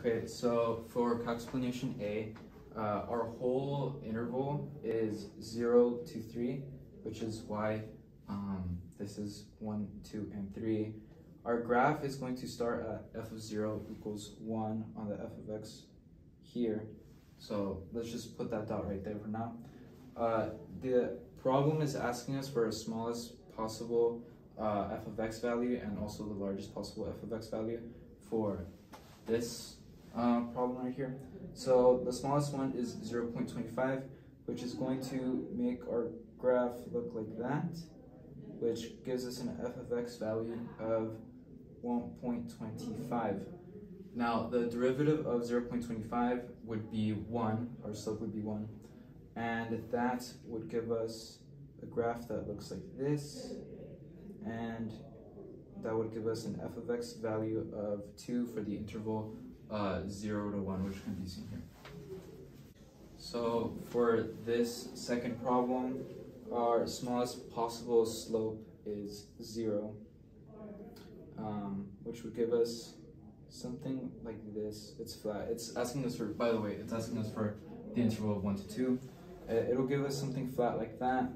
Okay, so for explanation A, uh, our whole interval is 0 to 3, which is why um, this is 1, 2, and 3. Our graph is going to start at f of 0 equals 1 on the f of x here. So let's just put that dot right there for now. Uh, the problem is asking us for a smallest possible uh, f of x value and also the largest possible f of x value for this uh, problem right here. So the smallest one is 0.25, which is going to make our graph look like that, which gives us an f of x value of 1.25. Now, the derivative of 0.25 would be 1, our slope would be 1, and that would give us a graph that looks like this, and that would give us an f of x value of 2 for the interval uh, 0 to 1, which can be seen here. So for this second problem, our smallest possible slope is 0, um, which would give us something like this. It's flat. It's asking us for, by the way, it's asking us for the interval of 1 to 2. Uh, it'll give us something flat like that.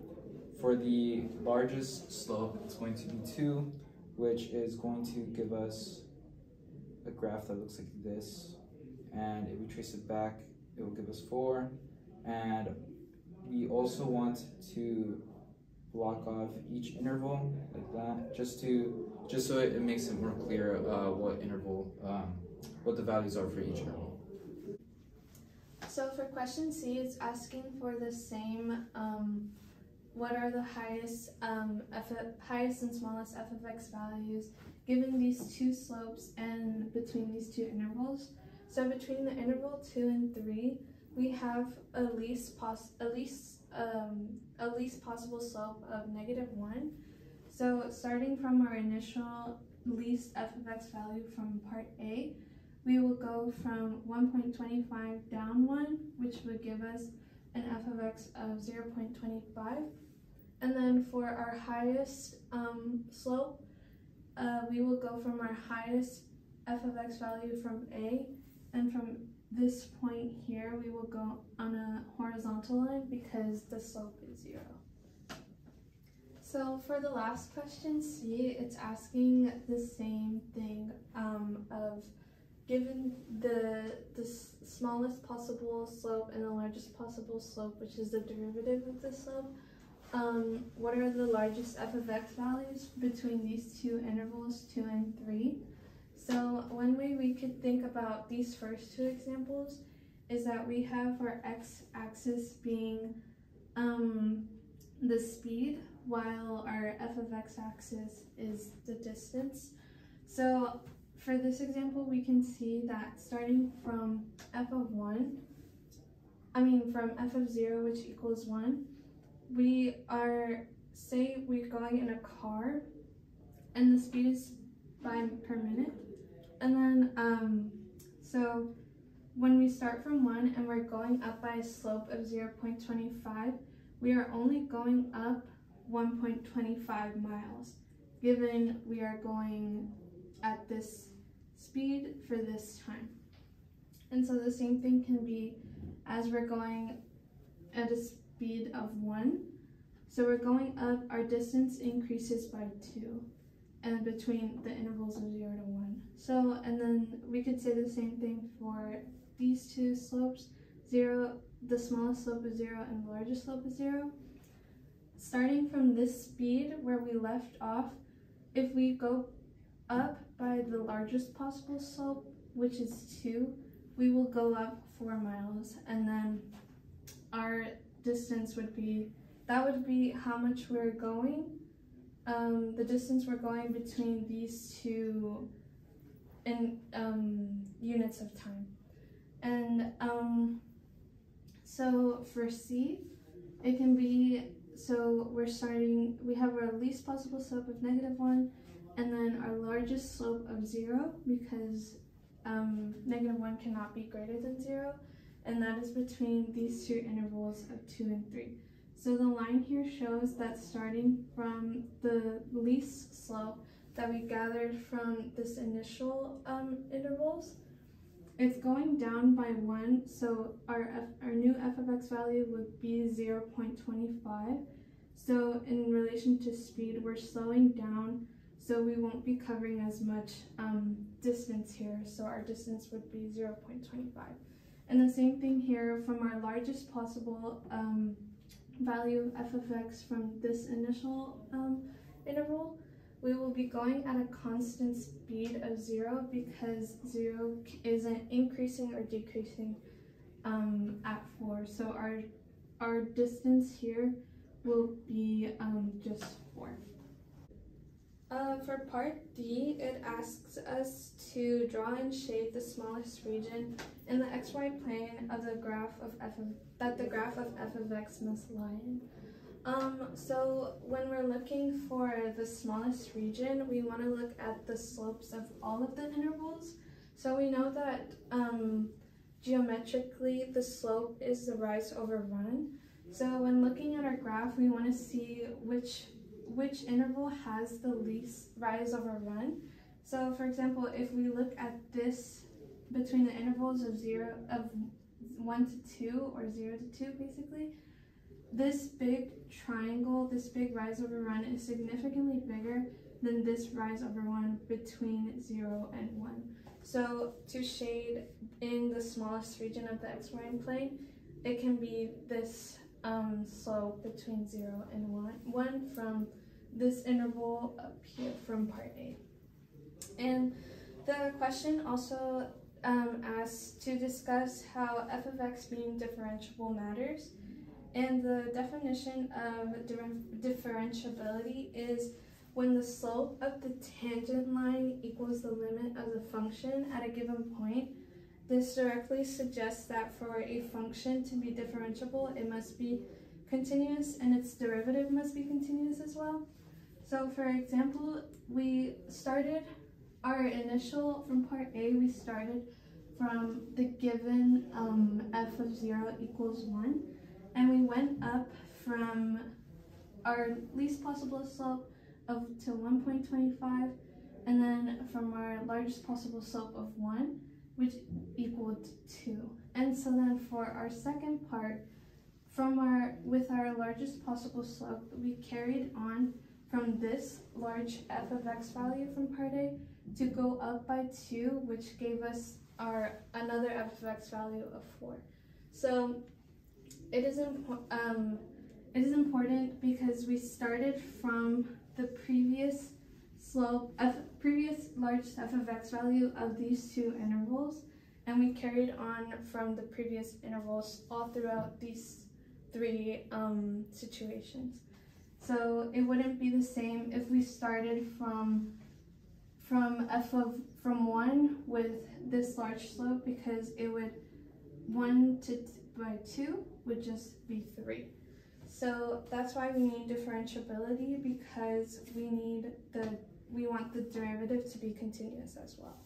For the largest slope, it's going to be 2, which is going to give us a graph that looks like this. And if we trace it back, it will give us 4. And we also want to block off each interval like that, just to just so it, it makes it more clear uh, what interval, um, what the values are for each interval. So for question C, it's asking for the same, um, what are the highest, um, highest and smallest f of x values given these two slopes and between these two intervals. So between the interval 2 and 3, we have a least, pos a least, um, a least possible slope of negative 1. So starting from our initial least f of x value from part A, we will go from 1.25 down 1, which would give us an f of x of 0.25. And then for our highest um, slope, uh, we will go from our highest f of x value from A, and from this point here, we will go on a horizontal line because the slope is zero. So for the last question, C, it's asking the same thing um, of given the, the smallest possible slope and the largest possible slope, which is the derivative of the slope, um, what are the largest f of x values between these two intervals, 2 and 3? So one way we could think about these first two examples is that we have our x-axis being um, the speed, while our f of x-axis is the distance. So for this example, we can see that starting from f of 1, I mean from f of 0, which equals 1, we are, say we're going in a car and the speed is 5 per minute. And then, um, so when we start from 1 and we're going up by a slope of 0.25, we are only going up 1.25 miles, given we are going at this speed for this time. And so the same thing can be as we're going at a speed of 1. So we're going up, our distance increases by 2 and between the intervals of 0 to 1. So, and then we could say the same thing for these two slopes. 0, the smallest slope is 0 and the largest slope is 0. Starting from this speed where we left off, if we go up by the largest possible slope, which is 2, we will go up 4 miles and then our distance would be, that would be how much we're going, um, the distance we're going between these two in um, units of time. And um, so for C, it can be, so we're starting, we have our least possible slope of negative 1, and then our largest slope of 0, because um, negative 1 cannot be greater than 0, and that is between these two intervals of 2 and 3. So the line here shows that starting from the least slope that we gathered from this initial um, intervals, it's going down by 1, so our, f, our new f of x value would be 0 0.25. So in relation to speed, we're slowing down, so we won't be covering as much um, distance here, so our distance would be 0 0.25. And the same thing here from our largest possible um, value of f of x from this initial um, interval, we will be going at a constant speed of zero because zero isn't increasing or decreasing um, at four. So our, our distance here will be um, just four. Uh, for part D, it asks us to draw and shade the smallest region in the xy plane of the graph of f of, that the graph of f of x must lie in. Um, so when we're looking for the smallest region, we want to look at the slopes of all of the intervals. So we know that um, geometrically the slope is the rise over run. So when looking at our graph, we want to see which which interval has the least rise over run. So for example, if we look at this between the intervals of zero of one to two or zero to two basically, this big triangle, this big rise over run is significantly bigger than this rise over run between 0 and 1. So to shade in the smallest region of the xy plane, it can be this um, slope between 0 and 1, 1 from this interval up here from part A. And the question also um, asks to discuss how f of x being differentiable matters. And the definition of differentiability is when the slope of the tangent line equals the limit of the function at a given point. This directly suggests that for a function to be differentiable, it must be continuous and its derivative must be continuous as well. So for example, we started our initial, from part A, we started from the given um, f of 0 equals 1 and we went up from our least possible slope of to 1.25 and then from our largest possible slope of 1 which equaled 2 and so then for our second part from our with our largest possible slope we carried on from this large f of x value from part A to go up by 2 which gave us our another f of x value of 4 so it is um, it is important because we started from the previous slope of previous large f of x value of these two intervals and we carried on from the previous intervals all throughout these three um, situations. So it wouldn't be the same if we started from from f of from 1 with this large slope because it would 1 to by 2 would just be 3. So that's why we need differentiability because we need the we want the derivative to be continuous as well.